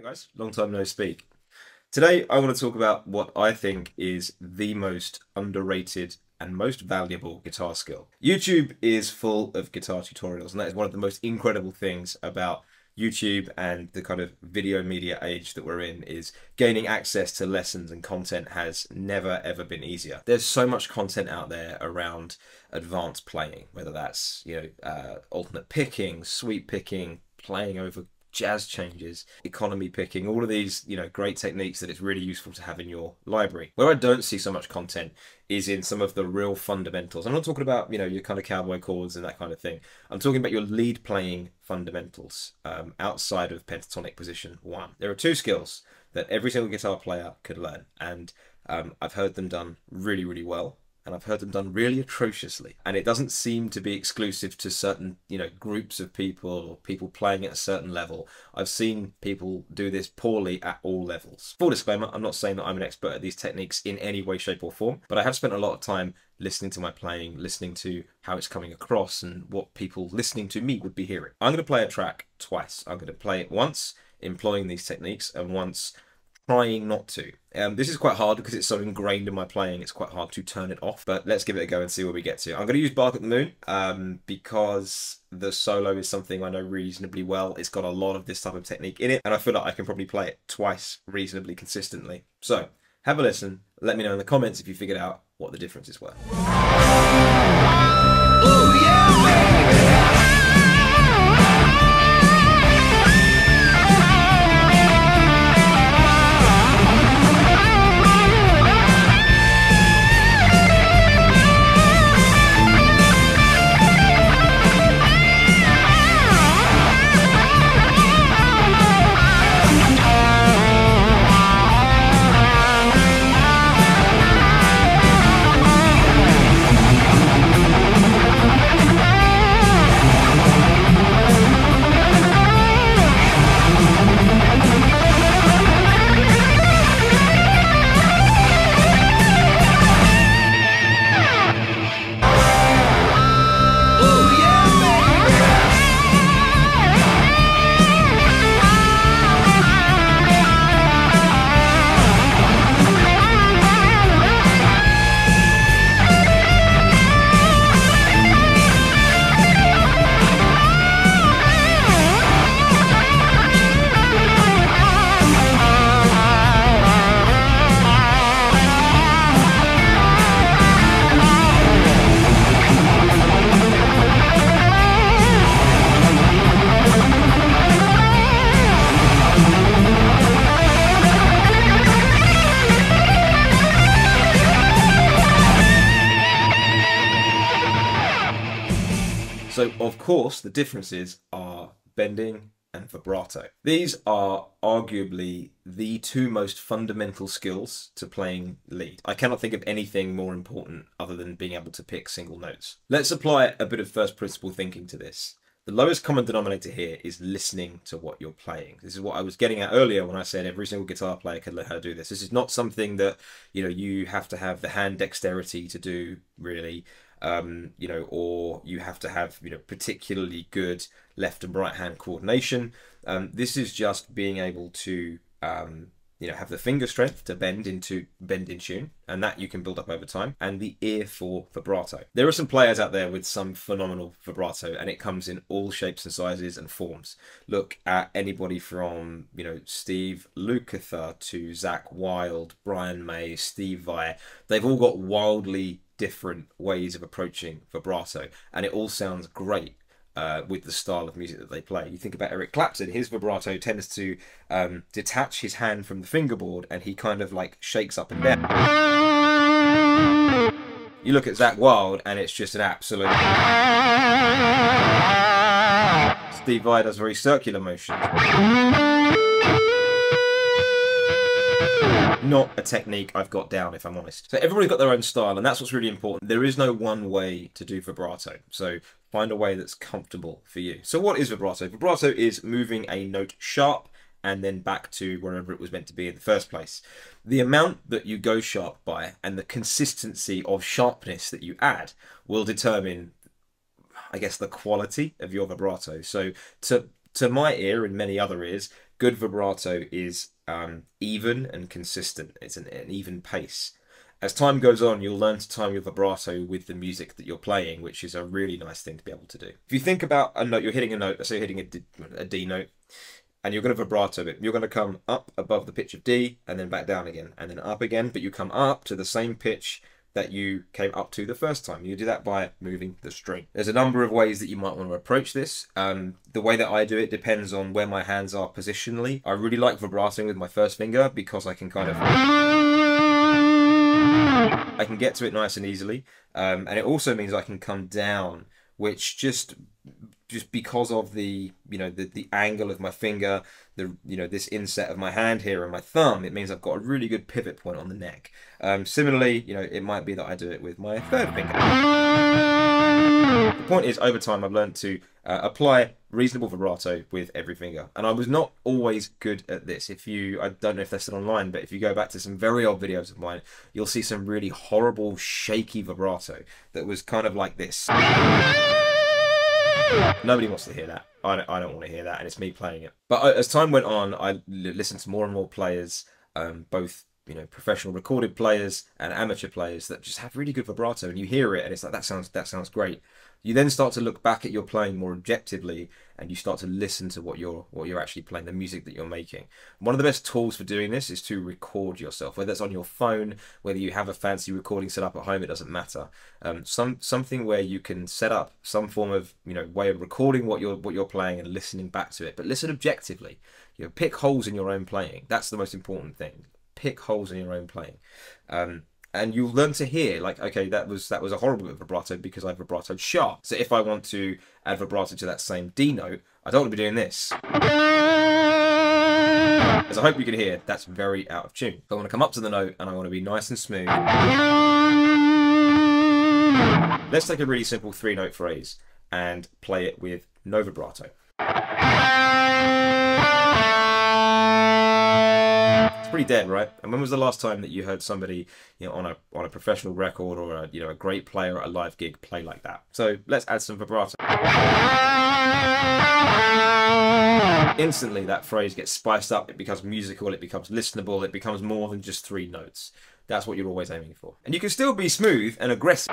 Hi guys, long time no speak. Today I want to talk about what I think is the most underrated and most valuable guitar skill. YouTube is full of guitar tutorials and that is one of the most incredible things about YouTube and the kind of video media age that we're in is gaining access to lessons and content has never ever been easier. There's so much content out there around advanced playing, whether that's you know uh, alternate picking, sweep picking, playing over jazz changes, economy picking, all of these, you know, great techniques that it's really useful to have in your library. Where I don't see so much content is in some of the real fundamentals. I'm not talking about, you know, your kind of cowboy chords and that kind of thing. I'm talking about your lead playing fundamentals um, outside of pentatonic position one. There are two skills that every single guitar player could learn, and um, I've heard them done really, really well and I've heard them done really atrociously. And it doesn't seem to be exclusive to certain, you know, groups of people or people playing at a certain level. I've seen people do this poorly at all levels. Full disclaimer, I'm not saying that I'm an expert at these techniques in any way, shape, or form, but I have spent a lot of time listening to my playing, listening to how it's coming across and what people listening to me would be hearing. I'm going to play a track twice. I'm going to play it once employing these techniques and once trying not to. Um, this is quite hard because it's so ingrained in my playing, it's quite hard to turn it off, but let's give it a go and see where we get to. I'm going to use Bark at the Moon um, because the solo is something I know reasonably well. It's got a lot of this type of technique in it, and I feel like I can probably play it twice reasonably consistently. So, have a listen. Let me know in the comments if you figured out what the differences were. Ooh, yeah, of course, the differences are bending and vibrato. These are arguably the two most fundamental skills to playing lead. I cannot think of anything more important other than being able to pick single notes. Let's apply a bit of first principle thinking to this. The lowest common denominator here is listening to what you're playing. This is what I was getting at earlier when I said every single guitar player can learn how to do this. This is not something that, you know, you have to have the hand dexterity to do really um, you know, or you have to have, you know, particularly good left and right hand coordination. Um, this is just being able to, um, you know, have the finger strength to bend into bend in tune, and that you can build up over time, and the ear for vibrato. There are some players out there with some phenomenal vibrato, and it comes in all shapes and sizes and forms. Look at anybody from, you know, Steve Lukather to Zakk Wylde, Brian May, Steve Vai. They've all got wildly different ways of approaching vibrato, and it all sounds great. Uh, with the style of music that they play. You think about Eric Clapton, his vibrato tends to um, detach his hand from the fingerboard and he kind of like shakes up and down. You look at Zakk Wylde and it's just an absolute. Steve Vai does very circular motion not a technique I've got down, if I'm honest. So everybody's got their own style, and that's what's really important. There is no one way to do vibrato. So find a way that's comfortable for you. So what is vibrato? Vibrato is moving a note sharp and then back to wherever it was meant to be in the first place. The amount that you go sharp by and the consistency of sharpness that you add will determine, I guess, the quality of your vibrato. So to to my ear and many other ears, good vibrato is um, even and consistent. It's an, an even pace. As time goes on, you'll learn to time your vibrato with the music that you're playing, which is a really nice thing to be able to do. If you think about a note, you're hitting a note, say you're hitting a D, a D note, and you're going to vibrato it. You're going to come up above the pitch of D and then back down again and then up again, but you come up to the same pitch that you came up to the first time. You do that by moving the string. There's a number of ways that you might want to approach this. Um, the way that I do it depends on where my hands are positionally. I really like vibrating with my first finger because I can kind of... I can get to it nice and easily. Um, and it also means I can come down, which just just because of the you know the, the angle of my finger the you know this inset of my hand here and my thumb it means i've got a really good pivot point on the neck. Um, similarly you know it might be that i do it with my third finger. The point is over time i've learned to uh, apply reasonable vibrato with every finger. And i was not always good at this. If you i don't know if they're still online but if you go back to some very old videos of mine you'll see some really horrible shaky vibrato that was kind of like this. Nobody wants to hear that. I don't, I don't want to hear that, and it's me playing it. But uh, as time went on, I listened to more and more players, um, both you know professional recorded players and amateur players that just have really good vibrato, and you hear it, and it's like that sounds that sounds great. You then start to look back at your playing more objectively, and you start to listen to what you're what you're actually playing, the music that you're making. One of the best tools for doing this is to record yourself, whether it's on your phone, whether you have a fancy recording set up at home, it doesn't matter. Um, some something where you can set up some form of you know way of recording what you're what you're playing and listening back to it, but listen objectively. You know, pick holes in your own playing. That's the most important thing. Pick holes in your own playing. Um, and you'll learn to hear like okay that was that was a horrible bit of vibrato because I vibrato sharp. So if I want to add vibrato to that same D note I don't want to be doing this. As I hope you can hear that's very out of tune. So I want to come up to the note and I want to be nice and smooth. Let's take a really simple three note phrase and play it with no vibrato pretty dead, right? And when was the last time that you heard somebody, you know, on a on a professional record or a you know a great player at a live gig play like that? So let's add some vibrato. Instantly, that phrase gets spiced up. It becomes musical. It becomes listenable. It becomes more than just three notes. That's what you're always aiming for. And you can still be smooth and aggressive.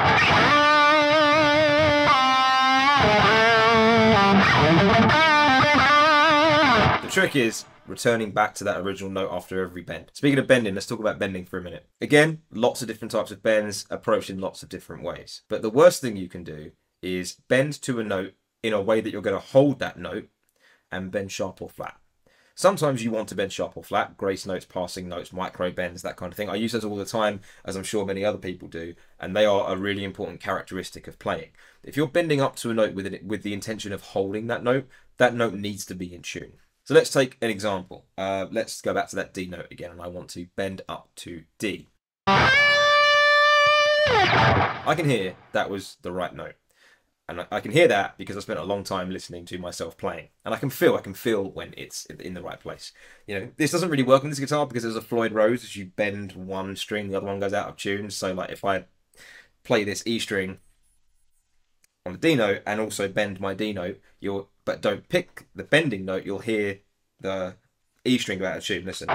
The trick is returning back to that original note after every bend. Speaking of bending, let's talk about bending for a minute. Again, lots of different types of bends approached in lots of different ways. But the worst thing you can do is bend to a note in a way that you're going to hold that note and bend sharp or flat. Sometimes you want to bend sharp or flat, grace notes, passing notes, micro bends, that kind of thing. I use those all the time, as I'm sure many other people do, and they are a really important characteristic of playing. If you're bending up to a note with, it, with the intention of holding that note, that note needs to be in tune. So let's take an example. Uh, let's go back to that D note again, and I want to bend up to D. I can hear that was the right note. And I can hear that because I spent a long time listening to myself playing. And I can feel, I can feel when it's in the right place. You know, this doesn't really work on this guitar because there's a Floyd Rose, as you bend one string, the other one goes out of tune. So like if I play this E string on the D note and also bend my D note, you'll but don't pick the bending note, you'll hear the E string of tune. Listen.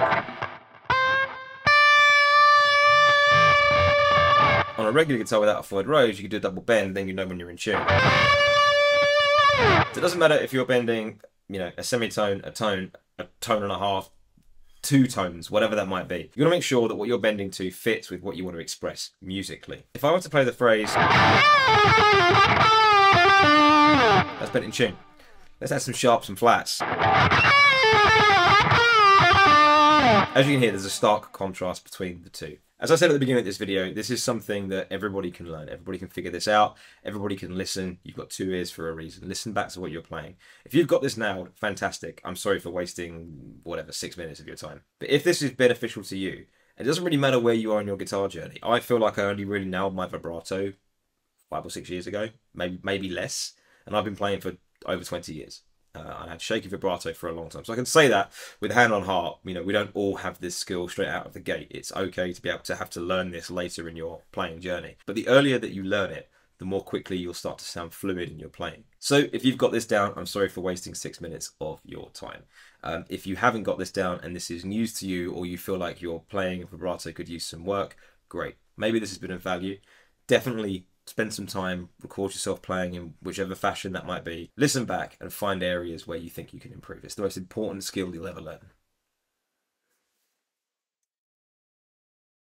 On a regular guitar without a Floyd Rose, you can do a double bend, then you know when you're in tune. So it doesn't matter if you're bending, you know, a semitone, a tone, a tone and a half, two tones, whatever that might be. You want to make sure that what you're bending to fits with what you want to express musically. If I want to play the phrase, that's bent in tune. Let's add some sharps and flats. As you can hear, there's a stark contrast between the two. As I said at the beginning of this video, this is something that everybody can learn. Everybody can figure this out. Everybody can listen. You've got two ears for a reason. Listen back to what you're playing. If you've got this nailed, fantastic. I'm sorry for wasting, whatever, six minutes of your time. But if this is beneficial to you, it doesn't really matter where you are in your guitar journey. I feel like I only really nailed my vibrato five or six years ago, maybe maybe less. And I've been playing for over 20 years. Uh, I had shaky vibrato for a long time. So I can say that with hand on heart, you know, we don't all have this skill straight out of the gate. It's okay to be able to have to learn this later in your playing journey. But the earlier that you learn it, the more quickly you'll start to sound fluid in your playing. So if you've got this down, I'm sorry for wasting six minutes of your time. Um, if you haven't got this down and this is news to you, or you feel like your playing vibrato could use some work, great. Maybe this has been of value. Definitely spend some time, record yourself playing in whichever fashion that might be. Listen back and find areas where you think you can improve. It's the most important skill you'll ever learn.